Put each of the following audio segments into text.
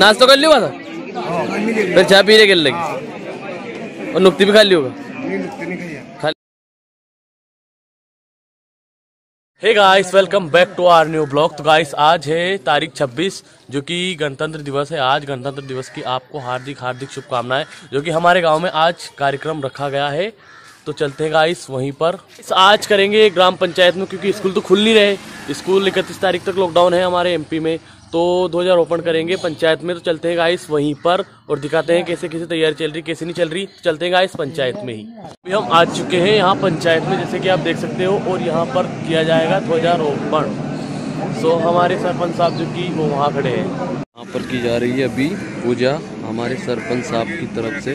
नाश्ता कर लियो था फिर चाय पी रहे के लगी। और नुक्ती भी खा लियो खा हे guys welcome back to our new blog तो गाइस आज है तारीख 26 जो कि गणतंत्र दिवस है। आज गणतंत्र दिवस की आपको हार्दिक हार्दिक शुभकामनाएँ, जो कि हमारे गाँव में आज कार्यक्रम रखा गया है। तो चलते हैं गाइस वहीं पर। आज करेंगे ग्राम पंचायत में, क्योंकि स्कूल तो खुल नहीं रहे। स्कूल इकतीस तारीख तक लॉकडाउन है हमारे एमपी में तो ध्वजारोपण करेंगे पंचायत में। तो चलते हैं गाइस वहीं पर, और दिखाते हैं कैसे कैसे तैयारी चल रही, कैसे नहीं चल रही। तो चलते हैं गाइस पंचायत में ही। अभी हम आ चुके हैं यहाँ पंचायत में, जैसे कि आप देख सकते हो, और यहाँ पर किया जाएगा ध्वजारोपण। सो हमारे सरपंच साहब जो कि, वो वहाँ खड़े हैं। यहाँ पर की जा रही है अभी पूजा, हमारे सरपंच साहब की तरफ़ से।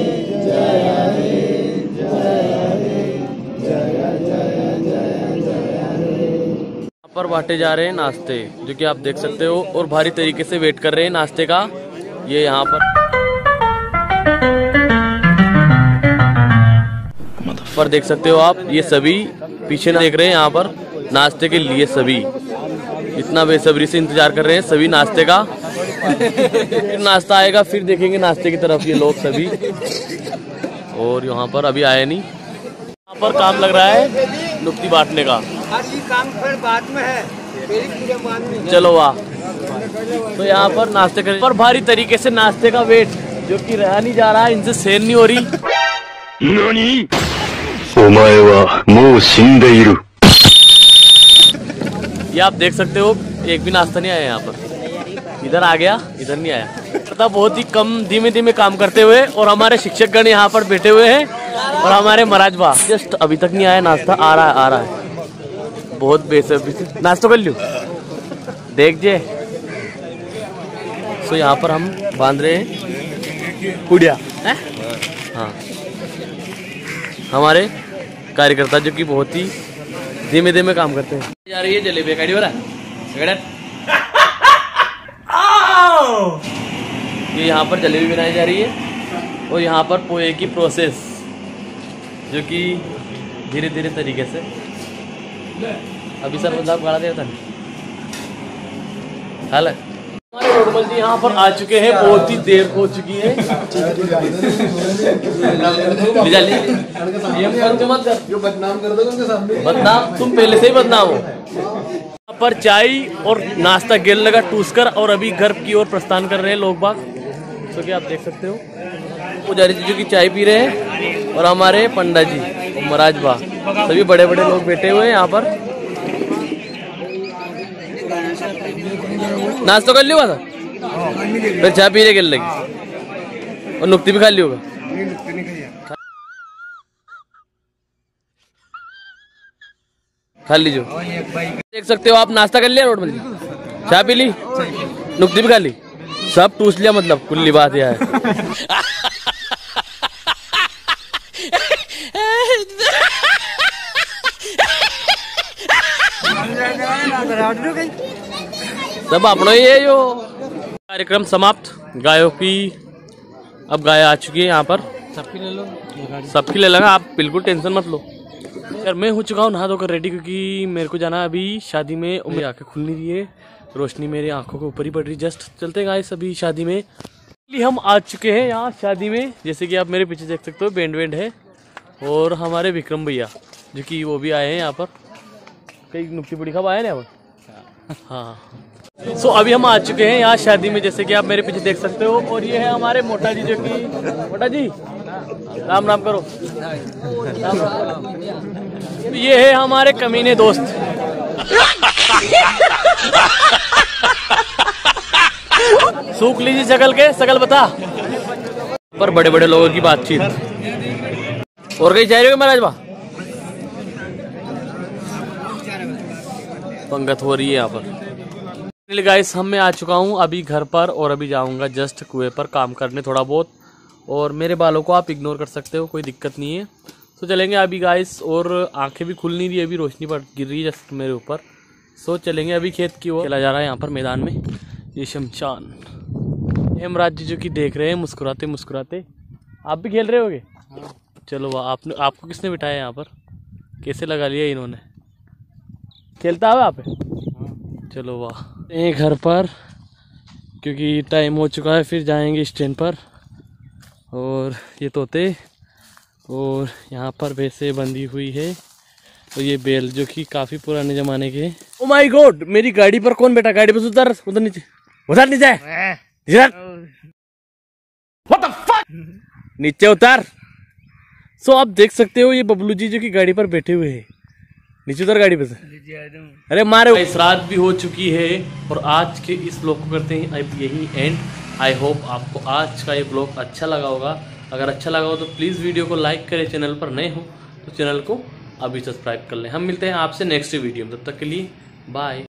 पर बांटे जा रहे हैं नाश्ते, जो कि आप देख सकते हो, और भारी तरीके से वेट कर रहे हैं नाश्ते का। ये यहाँ पर। पर देख सकते हो आप, ये सभी पीछे ना देख रहे हैं यहाँ पर, नाश्ते के लिए सभी। इतना बेसब्री से इंतज़ार कर रहे हैं सभी नाश्ते का। फिर नाश्ता आएगा, फिर देखेंगे नाश्ते की तरफ़ ये लोग सभी। और यहाँ पर अभी आए नहीं। यहाँ पर काम लग रहा है, नुक्ति बांटने का। काम फिर बाद में है। चलो वाह। तो यहाँ पर नाश्ते कर पर भारी तरीके से नाश्ते का वेट जो कि रहा नहीं जा रहा इनसे सेल नहीं हो रही। ये आप देख सकते हो एक भी नाश्ता नहीं आया यहाँ पर। इधर आ गया इधर नहीं आया। पता बहुत ही कम धीमे धीमे काम करते हुए और हमारे शिक्षकगण यहाँ पर बैठे हुए हैं और हमारे महाराज बा जस्ट अभी तक नहीं आया नाश्ता आ रहा है आ रहा है। बहुत बेसब्री से। नाश्ता कर लियो? देख जे। तो यहाँ पर हम बाँध रहे हैं। कुड़िया। हैं? हाँ। हमारे कार्यकर्ता जो कि बहुत ही धीमे धीमे काम करते हैं। जा रही है जलेबी रहा है ये यहाँ पर जलेबी बनाई जा रही है। और यहाँ पर पोहे की प्रोसेस जो कि धीरे धीरे तरीके से अभी सर मतलब गाड़ा देता नहीं हाल। हमारे जी यहाँ पर आ चुके हैं बहुत ही देर हो चुकी है। बदनाम कर दोगे उनके सामने? बदनाम? तुम पहले से ही बदनाम हो। यहाँ पर चाय और नाश्ता गिर लगा टूस कर और अभी घर की ओर प्रस्थान कर रहे हैं लोग बाग। तो कि आप देख सकते हो पुजारी जी जो की चाय पी रहे हैं और हमारे पंडा जी महाराज बा सभी बड़े बड़े लोग बैठे हुए हैं यहाँ पर। नाश्ता कर लिया फिर चाय पी लगी। और नुक्ती भी खा लियो खा लीजिए। देख सकते हो आप, नाश्ता कर लिया रोड में। चाय पी ली? नुक्ती भी खा ली? सब टूस लिया मतलब कुल्ली बात यह है। सब अपना ही है जो कार्यक्रम समाप्त। गायों की अब गाय आ चुकी है यहाँ पर। सबकी ले लो सबकी ले लगा आप बिल्कुल टेंशन मत लो। यार मैं हो चुका हूँ नहा धोकर रेडी क्योंकि मेरे को जाना अभी। शादी में और मेरी आँखें खुल नहीं रही है। रोशनी मेरी आँखों के ऊपर ही पड़ रही है। जस्ट चलते गाय सभी शादी में। हम आ चुके हैं यहाँ शादी में। जैसे कि आप मेरे पीछे देख सकते हो बैंड वेंड है। और हमारे विक्रम भैया जो कि वो भी आए हैं यहाँ पर। कई नुक्ती बुड़ी खब आए ना यहाँ पर? हाँ। सो अभी हम आ चुके हैं यहाँ शादी में, जैसे कि आप मेरे पीछे देख सकते हो। और ये है हमारे मोटा जी जो कि मोटा जी राम राम करो। राम राम करो। ये है हमारे कमीने दोस्त। सूख लीजिए शकल के शकल बता। पर बड़े बड़े लोगों की बातचीत। और कहीं जा रहे हो महाराज बा पंगत हो रही है यहाँ पर। गाइस हम मैं आ चुका हूँ अभी घर पर और अभी जाऊँगा जस्ट कुएँ पर काम करने थोड़ा बहुत। और मेरे बालों को आप इग्नोर कर सकते हो कोई दिक्कत नहीं है। तो चलेंगे अभी गाइस और आँखें भी खुल नहीं रही अभी रोशनी पर गिर रही है जस्ट मेरे ऊपर। सो चलेंगे अभी खेत की ओर। चला जा रहा है यहाँ पर मैदान में। ये शमशान। हेमराज जी जो कि देख रहे हैं मुस्कुराते मुस्कुराते। आप भी खेल रहे होगे? चलो वाह आपने आपको किसने बिठाया यहाँ पर? कैसे लगा लिया इन्होंने? खेलता है आप चलो वाह। ये घर पर क्योंकि टाइम हो चुका है फिर जाएँगे स्टैंड पर। और ये तोते और यहाँ पर भैंसे बंधी हुई है तो ये बेल जो कि काफ़ी पुराने ज़माने के हैं। ओ माय गॉड मेरी गाड़ी पर कौन बैठा? गाड़ी पर उधर उधर नीचे। उधर नीचे। इधर। What the नीचे उतर। सो आप देख सकते हो ये बबलू जी जो कि गाड़ी पर बैठे हुए हैं। नीचे उतर गाड़ी पे से। अरे मारे। इस रात भी हो चुकी है और आज के इस ब्लॉग को करते हैं अब यही एंड आई होप आपको आज का ये ब्लॉग अच्छा लगा होगा। अगर अच्छा लगा हो तो प्लीज़ वीडियो को लाइक करें चैनल पर नए हो तो चैनल को अभी सब्सक्राइब कर लें। हम मिलते हैं आपसे नेक्स्ट वीडियो में। तब तक के लिए बाय